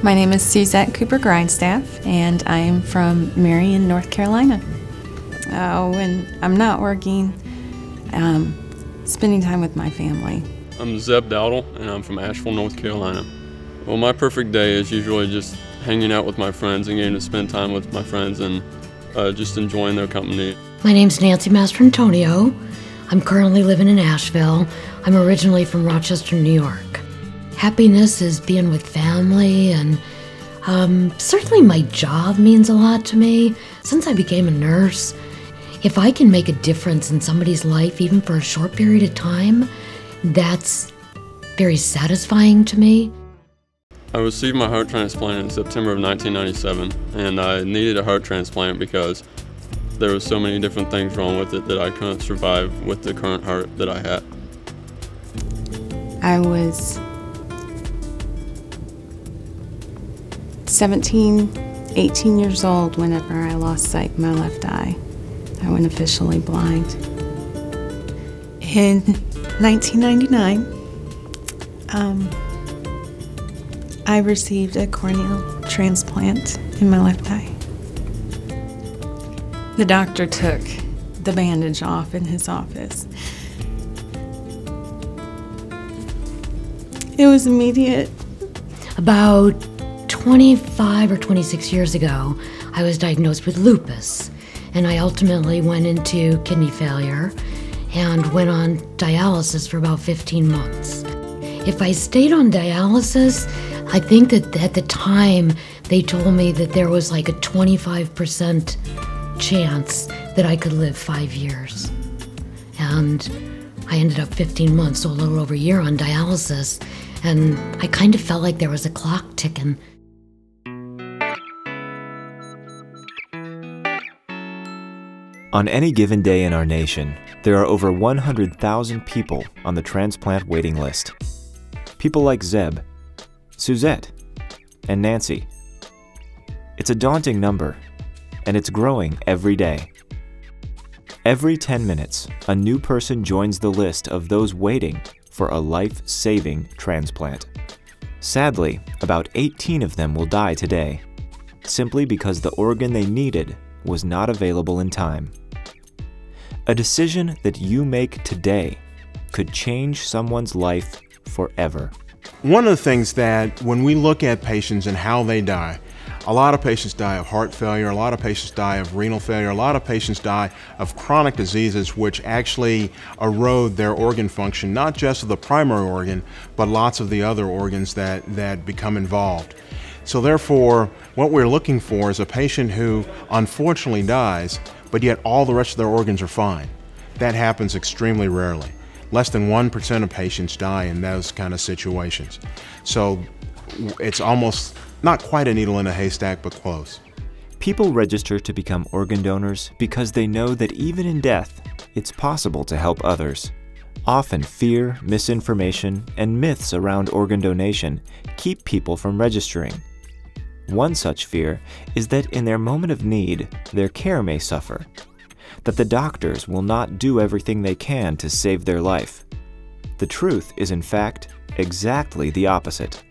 My name is Suzette Cooper Grindstaff, and I am from Marion, North Carolina. Uh, when I'm not working, um, spending time with my family. I'm Zeb Dowdle, and I'm from Asheville, North Carolina. Well, my perfect day is usually just hanging out with my friends and getting to spend time with my friends and uh, just enjoying their company. My name's Nancy Mastrantonio. I'm currently living in Asheville. I'm originally from Rochester, New York. Happiness is being with family, and um, certainly my job means a lot to me. Since I became a nurse, if I can make a difference in somebody's life, even for a short period of time, that's very satisfying to me. I received my heart transplant in September of 1997, and I needed a heart transplant because there were so many different things wrong with it that I couldn't survive with the current heart that I had. I was 17, 18 years old whenever I lost sight in my left eye. I went officially blind. In 1999, um, I received a corneal transplant in my left eye. The doctor took the bandage off in his office. It was immediate. About 25 or 26 years ago, I was diagnosed with lupus, and I ultimately went into kidney failure and went on dialysis for about 15 months. If I stayed on dialysis, I think that at the time they told me that there was like a 25% chance that I could live five years. And I ended up 15 months, so a little over a year on dialysis, and I kind of felt like there was a clock ticking. On any given day in our nation, there are over 100,000 people on the transplant waiting list. People like Zeb, Suzette, and Nancy. It's a daunting number, and it's growing every day. Every 10 minutes, a new person joins the list of those waiting for a life saving transplant. Sadly, about 18 of them will die today, simply because the organ they needed was not available in time. A decision that you make today could change someone's life forever. One of the things that when we look at patients and how they die, a lot of patients die of heart failure, a lot of patients die of renal failure, a lot of patients die of chronic diseases which actually erode their organ function, not just of the primary organ, but lots of the other organs that, that become involved. So therefore, what we're looking for is a patient who unfortunately dies, but yet all the rest of their organs are fine. That happens extremely rarely. Less than 1% of patients die in those kind of situations. So it's almost not quite a needle in a haystack, but close. People register to become organ donors because they know that even in death, it's possible to help others. Often, fear, misinformation, and myths around organ donation keep people from registering. One such fear is that in their moment of need, their care may suffer, that the doctors will not do everything they can to save their life. The truth is, in fact, exactly the opposite.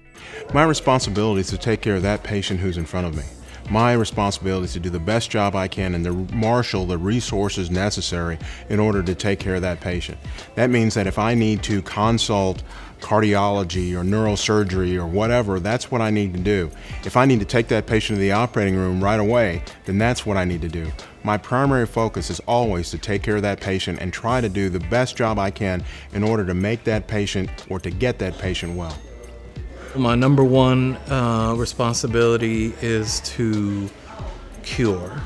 My responsibility is to take care of that patient who's in front of me. My responsibility is to do the best job I can and to marshal the resources necessary in order to take care of that patient. That means that if I need to consult cardiology or neurosurgery or whatever, that's what I need to do. If I need to take that patient to the operating room right away, then that's what I need to do. My primary focus is always to take care of that patient and try to do the best job I can in order to make that patient or to get that patient well. My number one uh, responsibility is to cure.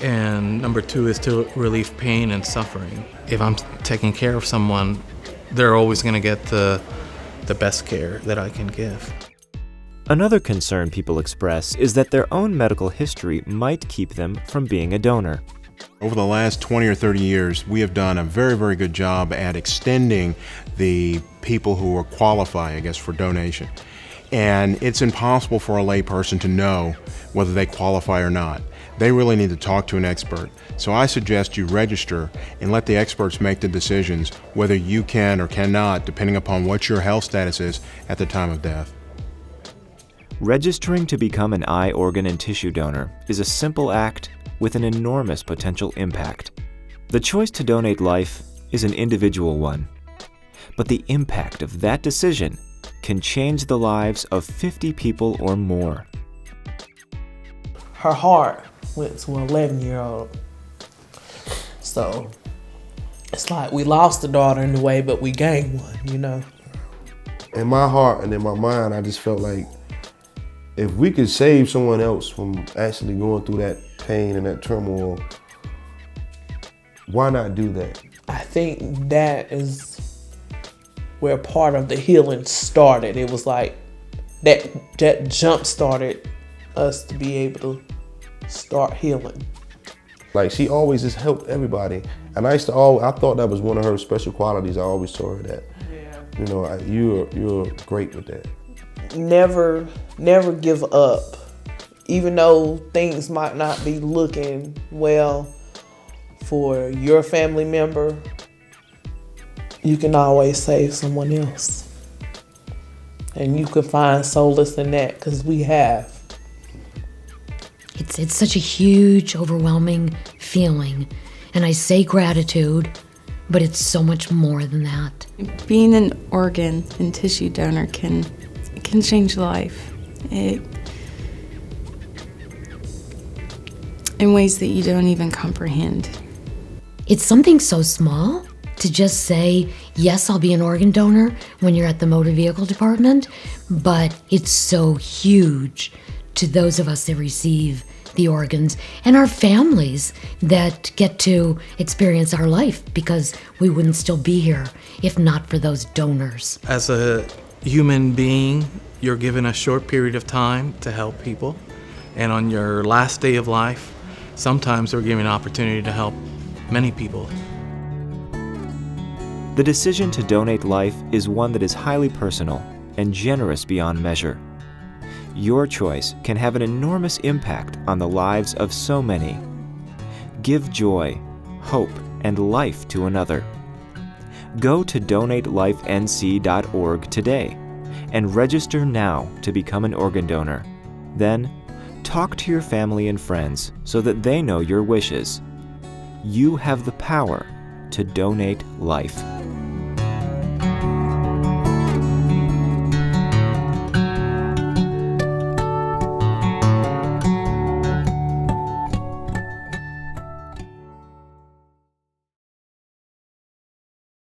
And number two is to relieve pain and suffering. If I'm taking care of someone, they're always going to get the, the best care that I can give. Another concern people express is that their own medical history might keep them from being a donor. Over the last 20 or 30 years, we have done a very, very good job at extending the people who are qualify, I guess, for donation. And it's impossible for a layperson to know whether they qualify or not. They really need to talk to an expert. So I suggest you register and let the experts make the decisions whether you can or cannot, depending upon what your health status is at the time of death. Registering to become an eye organ and tissue donor is a simple act with an enormous potential impact. The choice to donate life is an individual one, but the impact of that decision can change the lives of 50 people or more. Her heart went to an 11 year old. So it's like we lost a daughter in a way, but we gained one, you know. In my heart and in my mind, I just felt like if we could save someone else from actually going through that pain and that turmoil, why not do that? I think that is where part of the healing started. It was like that that jump started us to be able to start healing. Like she always just helped everybody, and I used to always I thought that was one of her special qualities. I always told her that. Yeah. You know, I, you're you're great with that. Never never give up, even though things might not be looking well for your family member. You can always save someone else, and you can find solace in that because we have. It's, it's such a huge, overwhelming feeling. And I say gratitude, but it's so much more than that. Being an organ and tissue donor can can change life. It in ways that you don't even comprehend. It's something so small to just say, yes, I'll be an organ donor when you're at the motor vehicle department, but it's so huge to those of us that receive the organs and our families that get to experience our life because we wouldn't still be here if not for those donors. As a human being, you're given a short period of time to help people. And on your last day of life, sometimes we're given an opportunity to help many people. The decision to donate life is one that is highly personal and generous beyond measure. Your choice can have an enormous impact on the lives of so many. Give joy, hope, and life to another. Go to donatelifenc.org today and register now to become an organ donor. Then, talk to your family and friends so that they know your wishes. You have the power to donate life.